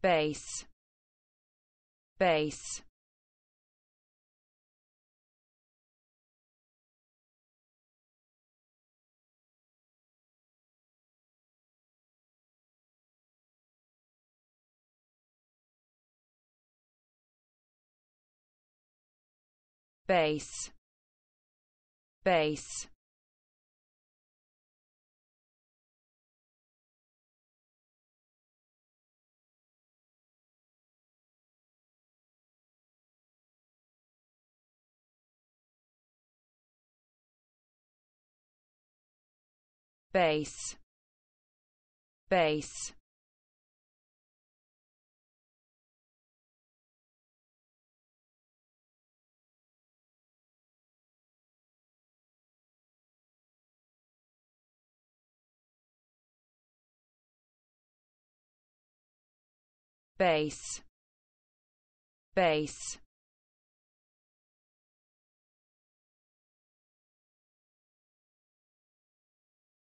base. Base. Base. Base base base. Base base